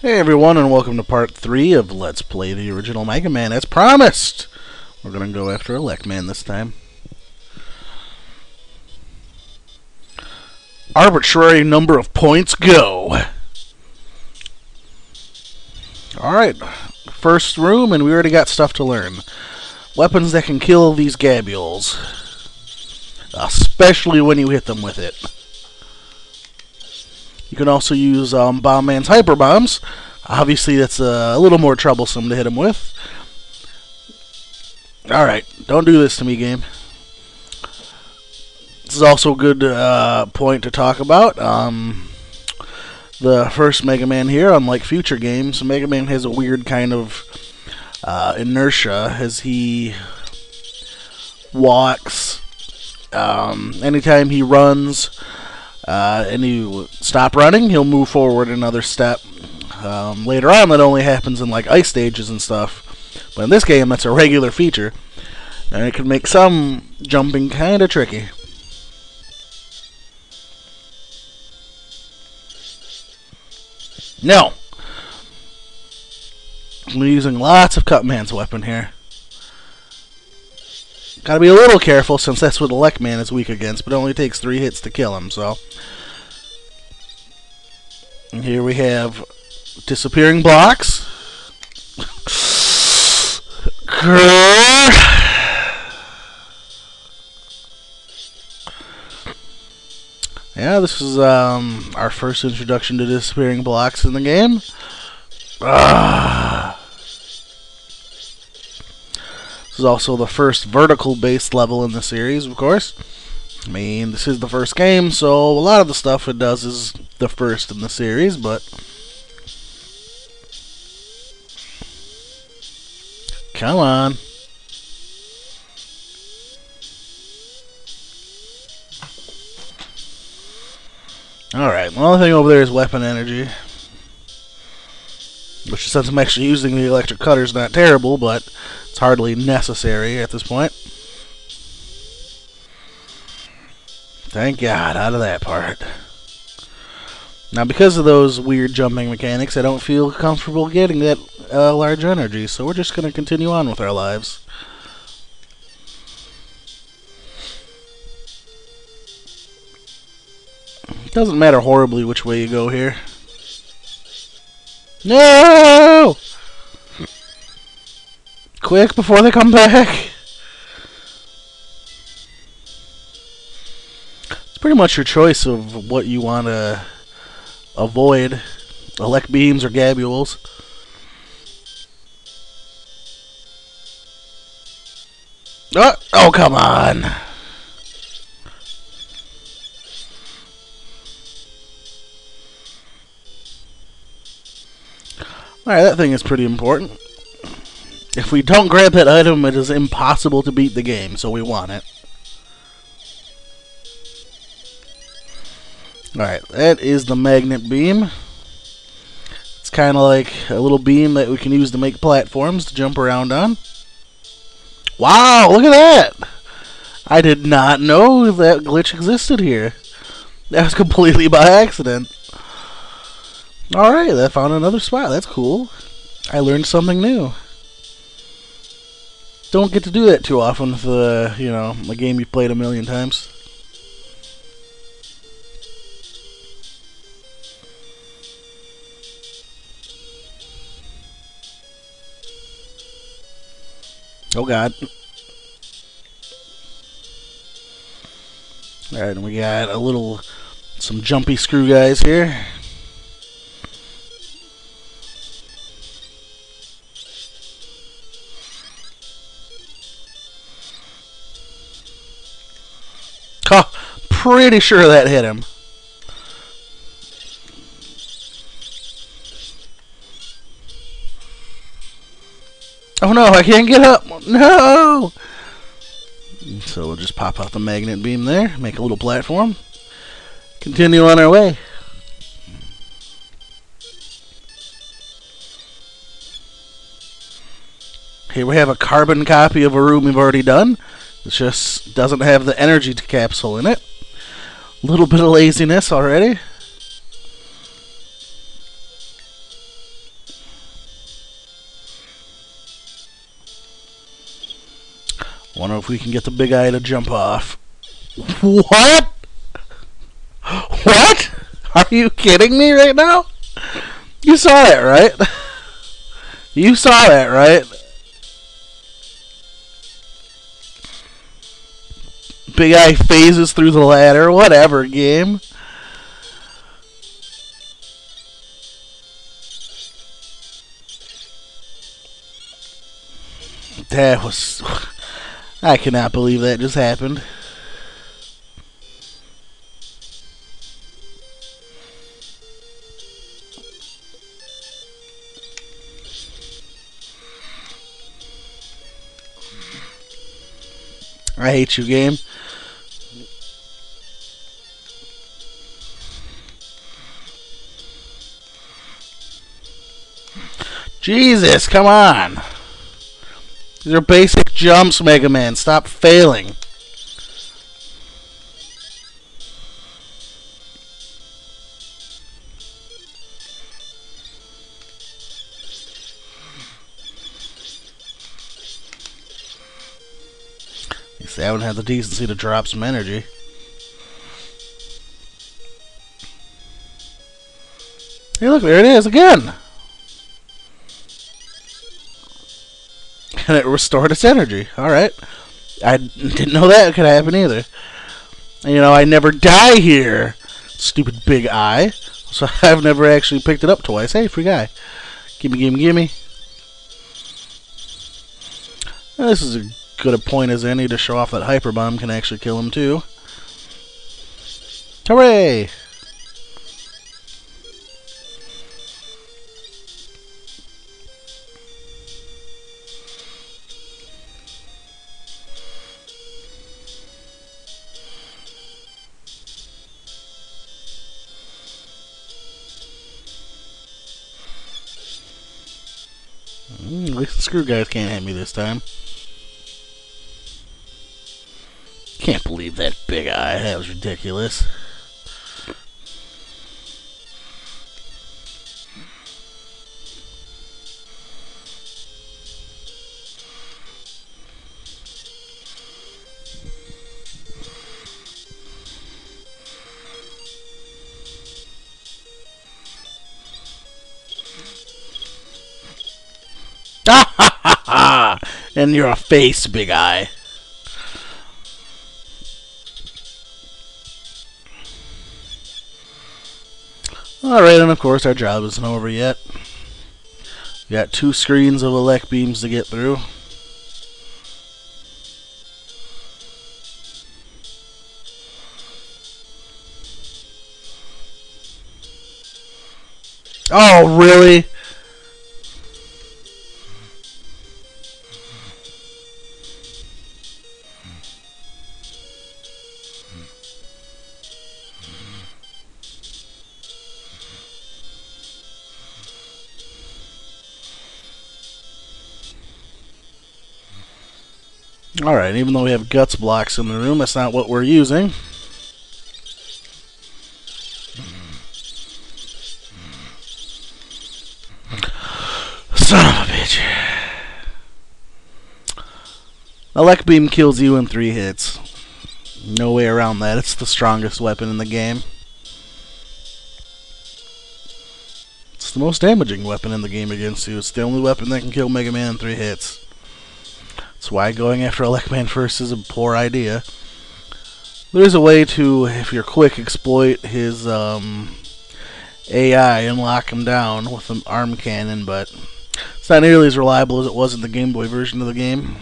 Hey everyone, and welcome to part 3 of Let's Play the original Mega Man as promised! We're gonna go after Elec Man this time. Arbitrary number of points, go! Alright, first room, and we already got stuff to learn. Weapons that can kill these gabules. Especially when you hit them with it. You can also use um, Bomb Man's Hyper Bombs. Obviously, that's uh, a little more troublesome to hit him with. Alright, don't do this to me, game. This is also a good uh, point to talk about. Um, the first Mega Man here, unlike future games, Mega Man has a weird kind of uh, inertia as he walks. Um, anytime he runs, uh, and you stop running, he'll move forward another step. Um, later on, that only happens in like ice stages and stuff. But in this game, that's a regular feature, and it can make some jumping kind of tricky. No. I'm using lots of Cutman's weapon here. Gotta be a little careful since that's what Elec Man is weak against, but it only takes three hits to kill him, so. And here we have disappearing blocks. Yeah, this is um, our first introduction to disappearing blocks in the game. Ah. This is also the first vertical based level in the series, of course. I mean, this is the first game, so a lot of the stuff it does is the first in the series, but. Come on. Alright, the only thing over there is weapon energy. Which, since I'm actually using the electric cutter, is not terrible, but it's hardly necessary at this point. Thank God, out of that part. Now, because of those weird jumping mechanics, I don't feel comfortable getting that uh, large energy, so we're just going to continue on with our lives. It doesn't matter horribly which way you go here. No! Quick, before they come back! It's pretty much your choice of what you want to avoid. Elect beams or gabules. Oh, oh come on! Alright, that thing is pretty important. If we don't grab that item, it is impossible to beat the game, so we want it. Alright, that is the magnet beam. It's kind of like a little beam that we can use to make platforms to jump around on. Wow, look at that! I did not know that glitch existed here. That was completely by accident. Alright, I found another spot. That's cool. I learned something new. Don't get to do that too often with, uh, you know, a game you've played a million times. Oh god. Alright, and we got a little, some jumpy screw guys here. Pretty sure that hit him. Oh no, I can't get up. No! So we'll just pop out the magnet beam there, make a little platform, continue on our way. Here we have a carbon copy of a room we've already done. It just doesn't have the energy capsule in it little bit of laziness already. Wonder if we can get the big eye to jump off. What? What? Are you kidding me right now? You saw that, right? You saw that, right? Big Eye phases through the ladder. Whatever, game. That was... I cannot believe that just happened. I hate you, game. Jesus, come on. These are basic jumps, Mega Man. Stop failing. At least they haven't had the decency to drop some energy. Hey, look, there it is again. and it restored its energy. All right. I didn't know that could happen either. You know, I never die here, stupid big eye. So I've never actually picked it up twice. Hey, free guy. Gimme, gimme, gimme. This is as good a point as any to show off that Hyper Bomb can actually kill him, too. Hooray! Screw guys can't hit me this time. Can't believe that big eye. That was ridiculous. and you're a face, big eye. Alright, and of course our job isn't over yet. We got two screens of elect beams to get through. Oh, really? Alright, even though we have guts blocks in the room, that's not what we're using. Son of a bitch. Elect Beam kills you in three hits. No way around that. It's the strongest weapon in the game. It's the most damaging weapon in the game against you. It's the only weapon that can kill Mega Man in three hits. That's why going after Elecman first is a poor idea. There's a way to, if you're quick, exploit his um, AI and lock him down with an arm cannon, but it's not nearly as reliable as it was in the Game Boy version of the game.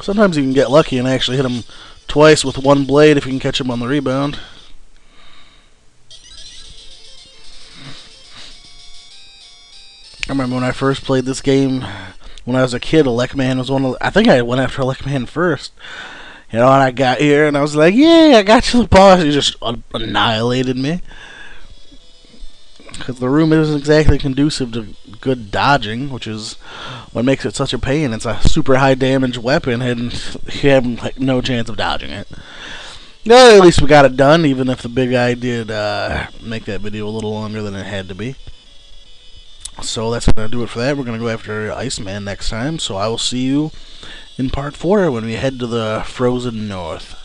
Sometimes you can get lucky and actually hit him twice with one blade if you can catch him on the rebound. I remember when I first played this game when I was a kid. Elecman was one of. The, I think I went after Elecman first. You know, and I got here and I was like, "Yeah, I got you, the boss." He just annihilated me because the room isn't exactly conducive to good dodging, which is what makes it such a pain. It's a super high damage weapon, and you have like no chance of dodging it. Yeah, at least we got it done, even if the big guy did uh, make that video a little longer than it had to be. So that's going to do it for that. We're going to go after Iceman next time. So I will see you in part 4 when we head to the frozen north.